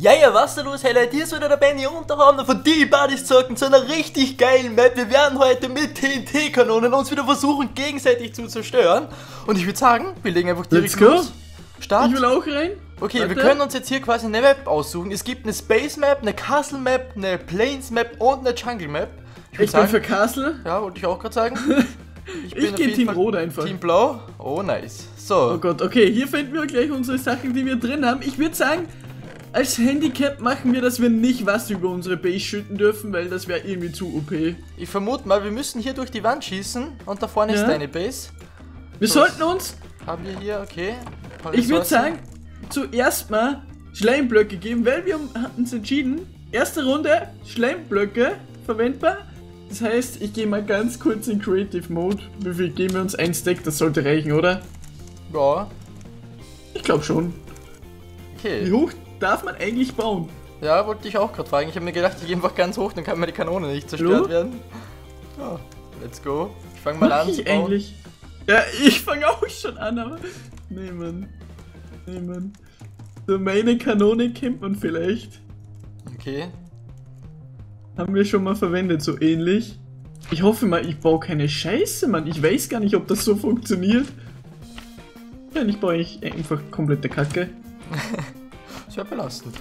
Ja, ja, was da los, hey Leute, hier ist wieder der Benny und da haben wir von die Buddies zocken zu einer richtig geilen Map. Wir werden heute mit TNT-Kanonen uns wieder versuchen, gegenseitig zu zerstören. Und ich würde sagen, wir legen einfach direkt Let's go. los. Start. Ich will auch rein. Okay, Warte. wir können uns jetzt hier quasi eine Map aussuchen. Es gibt eine Space Map, eine Castle Map, eine Plains Map und eine Jungle Map. Ich Ich bin für sagen, Castle. ja, wollte ich auch gerade sagen. Ich auf gehe Team Fall Rot einfach. Team Blau. Oh, nice. So. Oh Gott, okay, hier finden wir gleich unsere Sachen, die wir drin haben. Ich würde sagen, als Handicap machen wir, dass wir nicht was über unsere Base schütten dürfen, weil das wäre irgendwie zu OP. Ich vermute mal, wir müssen hier durch die Wand schießen und da vorne ist Ja. deine Base. Wir So. sollten uns, Haben wir hier, okay. ich würde sagen, zuerst mal Schleimblöcke geben, weil wir uns entschieden, erste Runde Schleimblöcke verwendbar. Das heißt, ich gehe mal ganz kurz in Creative Mode. Wie viel geben wir uns? Ein Stack, das sollte reichen, oder? Ja, Ich glaube schon. Wie okay. hoch darf man eigentlich bauen? Ja, wollte ich auch gerade fragen. Ich habe mir gedacht, ich gehe einfach ganz hoch, dann kann meine Kanone nicht zerstört Hallo? werden. Ja, let's go. Ich fange mal Mach an. ich eigentlich? Ja, ich fange auch schon an, aber. Nee, Mann. Nee, Mann. So, meine Kanone kennt man vielleicht. Okay. Haben wir schon mal verwendet, so ähnlich. Ich hoffe mal, ich baue keine Scheiße, Mann. Ich weiß gar nicht, ob das so funktioniert. Ja, ich baue ich einfach komplette Kacke. Das wäre belastend.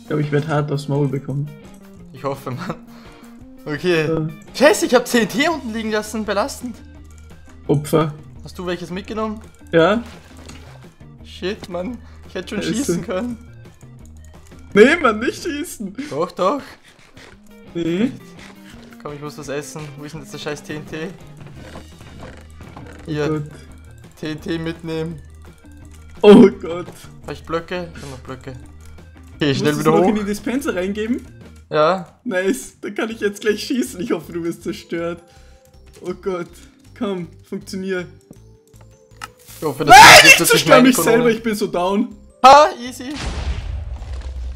Ich glaube, ich werde hart aufs Maul bekommen. Ich hoffe, Mann. Okay. Äh, Scheiße, ich habe TNT unten liegen lassen. Belastend. Opfer. Hast du welches mitgenommen? Ja? Shit, Mann. Ich hätte schon Scheiße. schießen können. Nee, Mann, nicht schießen. Doch, doch. Nee. Komm, ich muss was essen. Wo ist denn jetzt der scheiß TNT? Oh Hier, Gott. TNT mitnehmen. Oh Gott. Hab ich Blöcke? Ich hab noch Blöcke. Okay, schnell wieder noch hoch. in die Dispenser reingeben. Ja, Nice, dann kann ich jetzt gleich schießen. Ich hoffe, du wirst zerstört. Oh Gott. Komm, funktioniert. ich hoffe, das Nein, ist ich meine mich selber, ich bin so down. Ha, easy.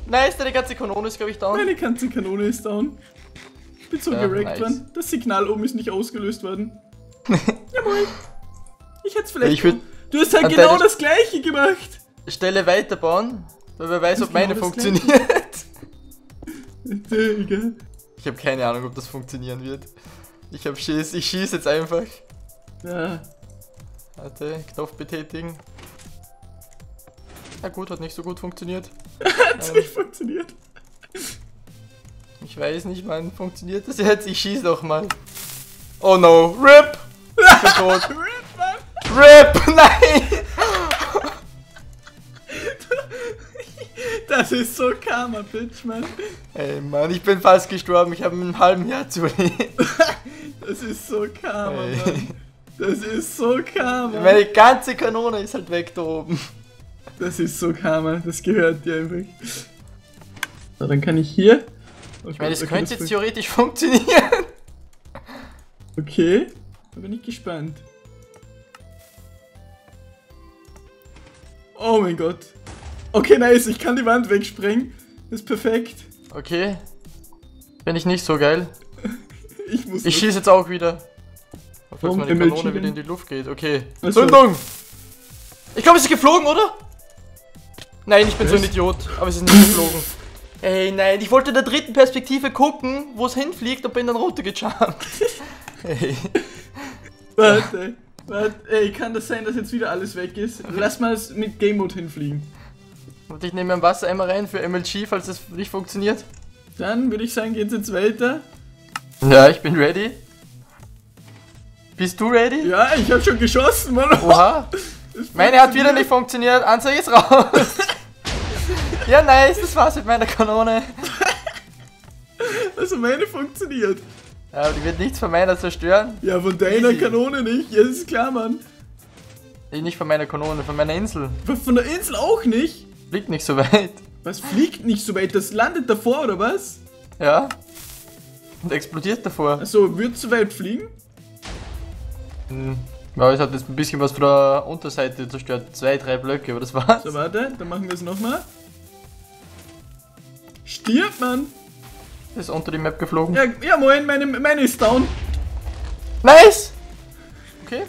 Nice, deine ganze Kanone ist, glaube ich, down. Meine ganze Kanone ist down. Ich bin so Ja, gerackt nice. worden. Das Signal oben ist nicht ausgelöst worden. Jawohl. Ich hätte es vielleicht. Ich du hast halt genau das gleiche gemacht. Stelle weiterbauen, weil wer weiß, ob meine genau das funktioniert. Digga. Ich habe keine Ahnung, ob das funktionieren wird. Ich hab Schiss, ich schieße jetzt einfach. Ja. Warte, Knopf betätigen. Ja gut, hat nicht so gut funktioniert. Hat's Ähm, nicht funktioniert. Ich weiß nicht, Mann, funktioniert das jetzt? Ich schieße doch mal. Oh no, RIP! Ich bin tot. Rip, Mann. RIP! Nein! Das ist so Karma, Bitch, Mann. Ey Mann, ich bin fast gestorben. Ich habe einen halben Herz überlebt. Das ist so Karma, Ey. Mann. Das ist so Karma. Meine ganze Kanone ist halt weg da oben. Das ist so Karma. Das gehört dir einfach. So, dann kann ich hier. Oh Ich meine, Gott, okay, könnte das jetzt theoretisch funktionieren. Okay, da bin ich gespannt. Oh mein Gott. Okay, nice, ich kann die Wand wegsprengen. Das ist perfekt. Okay. Bin ich nicht so geil. Ich muss. Ich schieße jetzt auch wieder. Warum meine Kanone wieder in die Luft geht. Okay. Ach so. Zündung! Ich glaube, es ist geflogen, oder? Nein, ich bin so ein? Idiot. Aber es ist nicht geflogen. Ey, nein, ich wollte in der dritten Perspektive gucken, wo es hinfliegt und bin dann runtergejumpt. Ey. Warte, warte. Ey, kann das sein, dass jetzt wieder alles weg ist? Lass mal es mit Game Mode hinfliegen. Und ich nehme einen Wassereimer rein für MLG, falls das nicht funktioniert. Dann würde ich sagen, geht's jetzt weiter. Ja, ich bin ready. Bist du ready? Ja, ich habe schon geschossen, Mann. Oha. Meine hat wieder nicht funktioniert. Anzeige ist raus. ja, nice. Das war's mit meiner Kanone. Also meine funktioniert. Ja, aber die wird nichts von meiner zerstören. Ja, von deiner Easy. Kanone nicht. Ja, das ist klar, Mann. Nee, nicht von meiner Kanone, von meiner Insel. Von der Insel auch nicht. Fliegt nicht so weit. Was fliegt nicht so weit? Das landet davor, oder was? Ja. Und explodiert davor. Achso, wird zu weit fliegen? Hm. Ja, es hat jetzt ein bisschen was von der Unterseite zerstört. Zwei, drei Blöcke, aber das war's. So, warte, dann machen wir es nochmal. Stirbt, Mann! Ist unter die Map geflogen. Ja, ja moin, meine, meine ist down. Nice! Okay,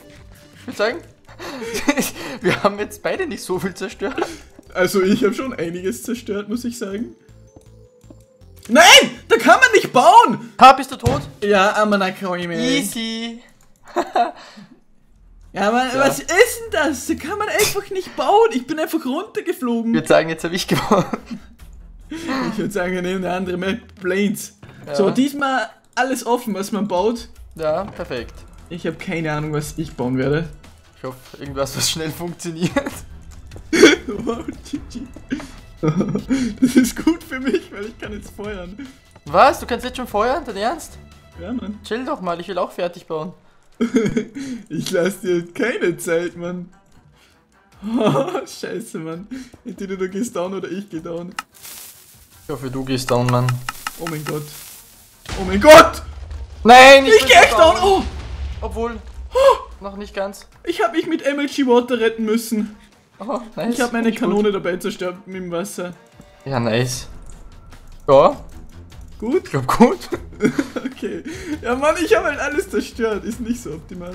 ich würde sagen, wir haben jetzt beide nicht so viel zerstört. Also ich habe schon einiges zerstört, muss ich sagen. Nein! Da kann man nicht bauen! Ha, bist du tot? Ja, aber na kann ich mir Easy. Ja, aber Ja. was ist denn das? Da kann man einfach nicht bauen. Ich bin einfach Ich runtergeflogen. würde sagen, jetzt habe ich gewonnen. Ich würde sagen, wir nehmen eine andere Map. Planes. Ja. So, diesmal alles offen, was man baut. Ja, perfekt. Ich habe keine Ahnung, was ich bauen werde. Ich hoffe, irgendwas, was schnell funktioniert. Wow, GG. Das ist gut für mich, weil ich kann jetzt feuern. Was? Du kannst jetzt schon feuern? Dein Ernst? Ja, Mann. Chill doch mal, ich will auch fertig bauen. Ich lasse dir keine Zeit, Mann. Oh, scheiße, Mann. Entweder du gehst down oder ich geh down. Ich hoffe, du gehst down, Mann. Oh mein Gott. Oh mein Gott! Nein, Ich bin geh echt down! Oh! Obwohl, noch nicht ganz. Ich habe mich mit MLG Water retten müssen. Oh, nice. Ich habe meine Nicht gut. Kanone dabei zerstört mit dem Wasser. Ja, nice. Ja, Gut? ich glaub gut. Okay. Ja, Mann, ich habe halt alles zerstört. Ist nicht so optimal.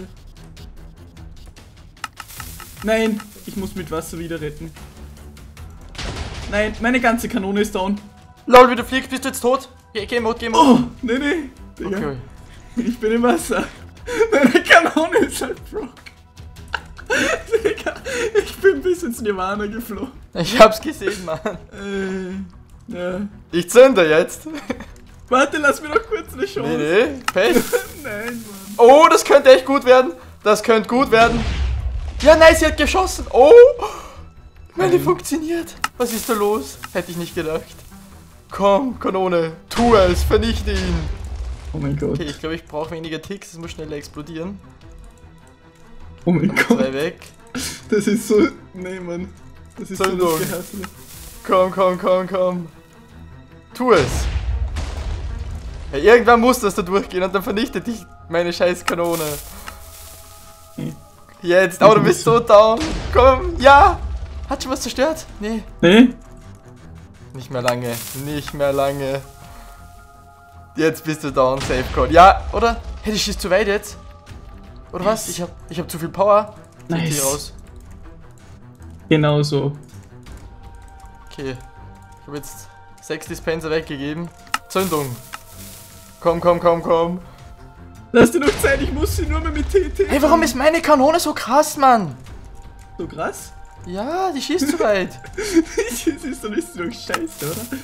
Nein, ich muss mit Wasser wieder retten. Nein, meine ganze Kanone ist down. Lol, wie du fliegst, bist du jetzt tot? Geh, geh, Mode, geh, Mode. Oh, nee, nee. Digga, Okay. ich bin im Wasser. Meine Kanone ist halt broke. Digga, ich bin bis ins Nirvana geflogen. Ich hab's gesehen, Mann. Äh, ja. Ich zünde jetzt. Warte, lass mir noch kurz eine Chance. Nee, nee, fest. Nein, Mann. Oh, das könnte echt gut werden. Das könnte gut werden. Ja, nice, sie hat geschossen. Oh, meine funktioniert. Was ist da los? Hätte ich nicht gedacht. Komm, Kanone, tu es, vernichte ihn. Oh mein Gott. Okay, ich glaube, ich brauche weniger Ticks, es muss schneller explodieren. Oh mein Gott. Zwei weg. Das ist so. Nee, Mann. Das ist so Zündung. das Gehasse. Komm, komm, komm, komm. Tu es. Ja, irgendwann muss das da durchgehen und dann vernichtet dich meine scheiß Kanone. Hm. Jetzt, oh, du bist so down. Komm, ja. Hat schon was zerstört? Nee. Nee? Nicht mehr lange, nicht mehr lange. Jetzt bist du down, Safe Call. Ja, oder? Hey, das schießt zu weit jetzt. Oder was? Ich hab, ich hab zu viel Power. Nice. raus. Genau so. Okay. Ich habe jetzt sechs Dispenser weggegeben. Zündung. Komm, komm, komm, komm. Lass dir noch Zeit, ich muss sie nur mehr mit TT. Hey, warum ist meine Kanone so krass, Mann? so krass? Ja, die schießt zu weit. das ist doch nicht so scheiße, oder?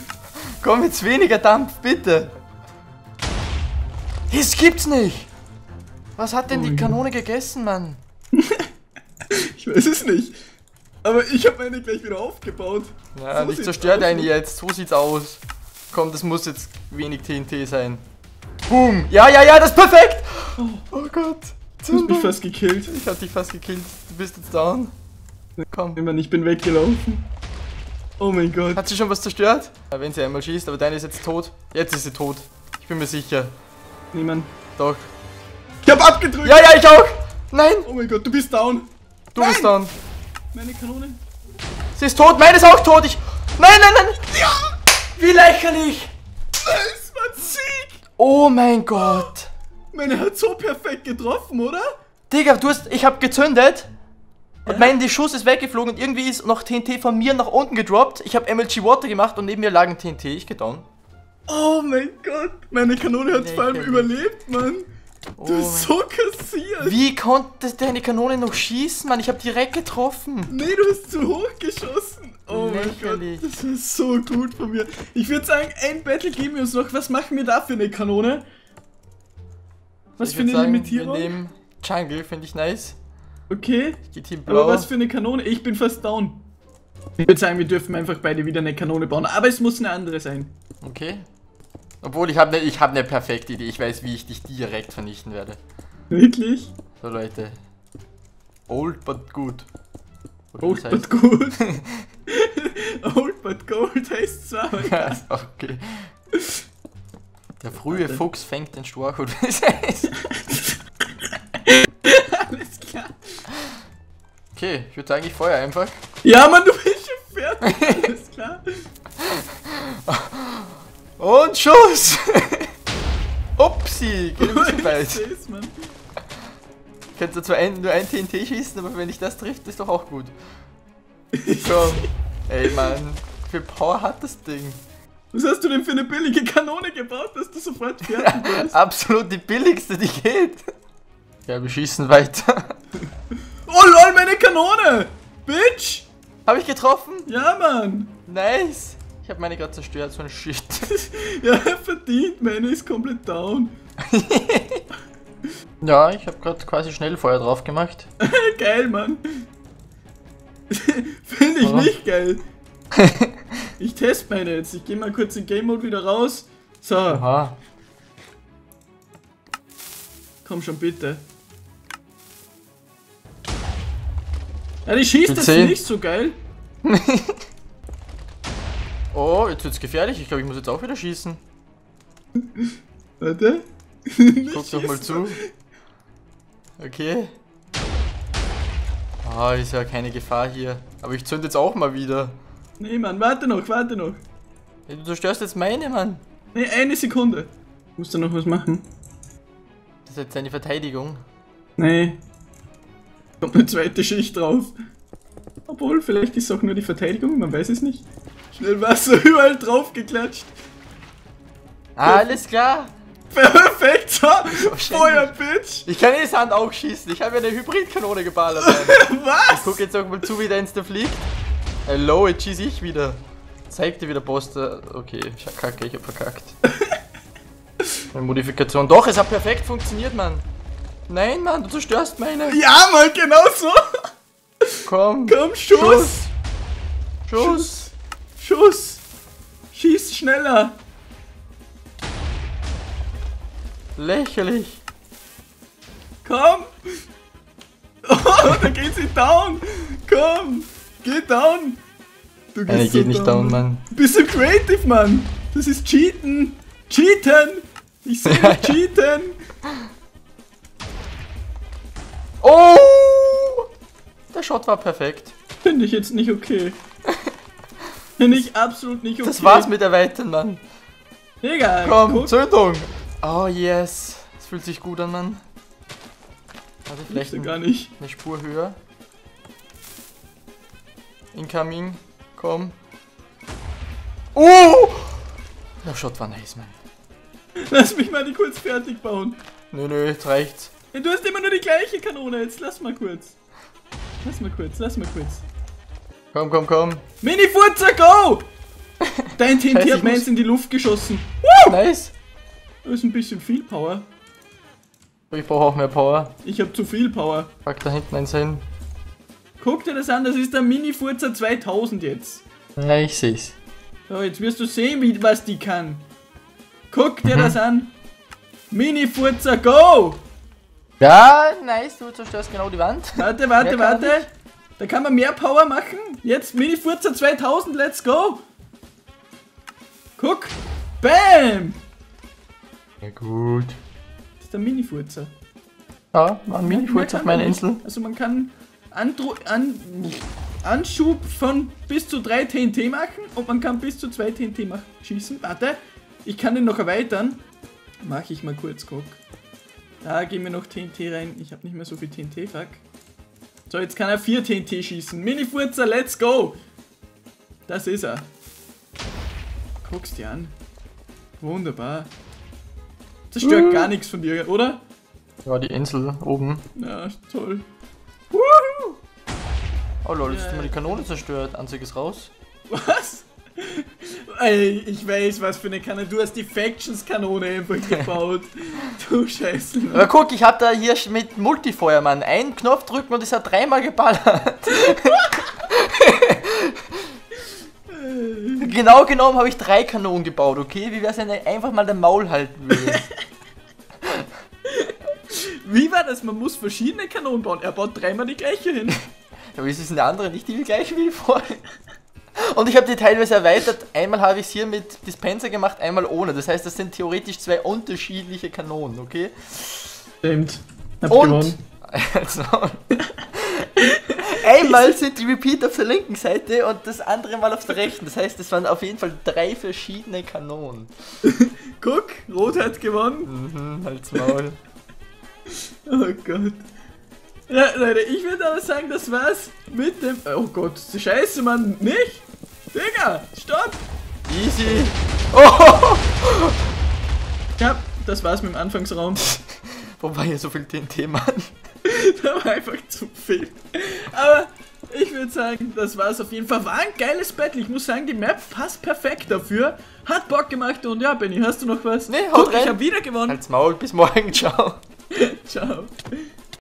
Komm, jetzt weniger Dampf, bitte. Das gibt's nicht. Was hat denn Oh die Kanone gegessen, Mann? Ich weiß es nicht. Aber ich habe meine gleich wieder aufgebaut. Ja, So nicht sieht's zerstört aus, eine ne? jetzt. So sieht's aus. Komm, das muss jetzt wenig TNT sein. Boom. Ja, ja, ja, das ist perfekt. Oh Gott. Du hast mich fast gekillt. Ich hab dich fast gekillt. Du bist jetzt down. Komm. Ich meine, ich bin weggelaufen. Oh mein Gott. Hat sie schon was zerstört? Ja, wenn sie einmal schießt, aber deine ist jetzt tot. Jetzt ist sie tot. Ich bin mir sicher. Niemand. Doch. Ich hab abgedrückt. Ja, ja, ich auch. Nein, Oh mein Gott, du bist down. du bist down. Meine Kanone. Sie ist tot. Meine ist auch tot. Ich. Nein, nein, nein. Ja. Wie lächerlich. Das war ein Sieg. Oh mein Gott. Meine hat so perfekt getroffen, oder? Digga, du hast. Ich hab gezündet. Und mein die Schuss ist weggeflogen und irgendwie ist noch TNT von mir nach unten gedroppt. Ich habe MLG Water gemacht und neben mir lagen TNT. Ich geh down. Oh mein Gott. Meine Kanone hat vor allem überlebt, Mann. Du Oh hast so kassiert. Wie konnte deine Kanone noch schießen, Mann? Ich habe direkt getroffen. Nee, du hast zu hoch geschossen. Oh Lächerlich. mein Gott, das ist so gut von mir. Ich würde sagen, ein Battle geben wir uns noch. Was machen wir da für eine Kanone? Was Ich für würd eine sagen, Limitierung? Wir nehmen Jungle, finde ich nice. Okay, aber was für eine Kanone? Ich bin fast down. Ich würde sagen, wir dürfen einfach beide wieder eine Kanone bauen. Aber es muss eine andere sein. Okay. Obwohl, ich habe ne, ich hab ne perfekte Idee. Ich weiß, wie ich dich direkt vernichten werde. Wirklich? So, Leute. Old but good. Oder Old but good. Old but gold heißt zwar, aber okay. Der frühe Fuchs fängt den Storch, wie es heißt. Okay, ich würde sagen, ich feuer einfach. Ja, Mann, du bist schon fertig. Alles klar. Und Schuss! Upsi, geht ein bisschen Ich weit. Mann. Könnte zwar ein, nur ein TNT schießen, aber wenn ich das trifft, ist doch auch gut. Komm. Ey, Mann. Wie viel Power hat das Ding? Was hast du denn für eine billige Kanone gebaut, dass du sofort fertig bist? Absolut die billigste, die geht. Ja, wir schießen weiter. Oh lol, meine Kanone! Bitch! Habe ich getroffen? Ja, Mann! Nice! Ich habe meine gerade zerstört, so ein Shit. ja, verdient, meine ist komplett down. ja, ich habe gerade quasi Schnellfeuer drauf gemacht. geil, Mann. Finde ich oh. nicht geil. ich teste meine jetzt. Ich gehe mal kurz in Game Mode wieder raus. So. Aha. Komm schon, bitte. Ja, die schießt jetzt nicht so geil. oh, jetzt wird's gefährlich. Ich glaube, ich muss jetzt auch wieder schießen. Warte. Guck doch mal zu. Okay. Ah, oh, ist ja keine Gefahr hier. Aber ich zünd jetzt auch mal wieder. Nee, Mann, warte noch, warte noch. du zerstörst jetzt meine, Mann. Nee, eine Sekunde. Musst du noch was machen? Das ist jetzt deine Verteidigung. Nee. Kommt eine zweite Schicht drauf. Obwohl, vielleicht ist es auch nur die Verteidigung, man weiß es nicht. Schnell Wasser überall drauf geklatscht. Alles klar. Perfekt, so. Feuer, Bitch. Ich kann eh Sand auch schießen. Ich habe ja eine Hybridkanone geballert. Was? Ich guck jetzt auch mal zu, wie der Insta fliegt. Hello, jetzt schieße ich wieder. Zeig dir wieder Poster. Okay, ich kacke, ich hab verkackt. Eine Modifikation. Doch, es hat perfekt funktioniert, Mann. Nein, Mann, du zerstörst meine. Ja, Mann, genau so. Komm. Komm, Schuss. Schuss. Schuss. Schuss. Schieß schneller. Lächerlich. Komm. Oh, da geht sie down. Komm. Geh down. Du gehst Eine so geht nicht down, Mann. Bist du creative, Mann. Das ist Cheaten. Cheaten. Ich sehe Cheaten. Oh! Der Shot war perfekt. Finde ich jetzt nicht okay. Finde ich absolut nicht okay. Das war's mit der Weiten, Mann. Egal. Komm, guck. Zündung. Oh yes. Das fühlt sich gut an, Mann. Also vielleicht ein, gar nicht. eine Spur höher. Incoming. Komm. Oh! Der Shot war nice, Mann. Lass mich mal die kurz fertig bauen. Nö, nö, jetzt reicht's. Du hast immer nur die gleiche Kanone. Jetzt lass mal kurz. Lass mal kurz, lass mal kurz. Komm, komm, komm. Mini-Furzer, go! Dein TNT hat meins in die Luft geschossen. Woo! Nice. Das ist ein bisschen viel Power. Ich brauche auch mehr Power. Ich habe zu viel Power. Pack da hinten eins hin. Guck dir das an, das ist der Mini-Furzer 2000 jetzt. Ja, ich seh's. So, jetzt wirst du sehen, wie, was die kann. Guck dir mhm. das an. Mini-Furzer, go! Ja, nice, du zerstörst genau die Wand. Warte, warte, warte. Da kann man mehr Power machen. Jetzt Mini-Furzer 2000, let's go. Guck. Bam! Ja, gut. Das ist der Mini-Furzer. Ja, war ein Mini-Furzer auf meiner Insel. Also man kann Andro an Anschub von bis zu 3 TNT machen und man kann bis zu 2 TNT machen, schießen. Warte, ich kann den noch erweitern. Mach ich mal kurz, guck. Da gehen wir noch TNT rein. Ich habe nicht mehr so viel TNT, fuck. So, jetzt kann er 4 TNT schießen. Mini-Furzer, let's go! Das ist er. Guck's dir an. Wunderbar. Zerstört uh. gar nichts von dir, oder? Ja, die Insel oben. Ja, toll. Oh lol, jetzt yeah. haben wir die Kanone zerstört. Anzeige ist raus. Was? Ey, ich weiß, was für eine Kanone. Du hast die Factions-Kanone einfach gebaut. du Scheiße. Aber guck, ich hab da hier mit Multifeuer, Mann. Einen Knopf drücken und es hat dreimal geballert. genau genommen habe ich drei Kanonen gebaut, okay? Wie wär's, wenn er einfach mal den Maul halten würde? Wie war das? Man muss verschiedene Kanonen bauen. Er baut dreimal die gleiche hin. Aber ist es eine andere nicht die gleiche wie vorher? Und ich habe die teilweise erweitert. Einmal habe ich es hier mit Dispenser gemacht, einmal ohne. Das heißt, das sind theoretisch zwei unterschiedliche Kanonen, okay? Stimmt. Hab Und gewonnen. Also, einmal sind die Repeat auf der linken Seite und das andere mal auf der rechten. Das heißt, es waren auf jeden Fall drei verschiedene Kanonen. Guck, Rot hat gewonnen. Mhm, halt's Maul. oh Gott. Ja, Leute, ich würde aber sagen, das war's mit dem. Oh Gott, Scheiße, Mann, nicht? Digga, stopp! Easy. Oh, Ja, das war's mit dem Anfangsraum. warum war hier so viel TNT, Mann? da war einfach zu viel. Aber ich würde sagen, das war's auf jeden Fall. War ein geiles Battle. Ich muss sagen, die Map passt perfekt dafür. Hat Bock gemacht und ja, Benny, hast du noch was? Nee, haut Guck, ich rein. habe wieder gewonnen. Halt's Maul, bis morgen, ciao. Ciao.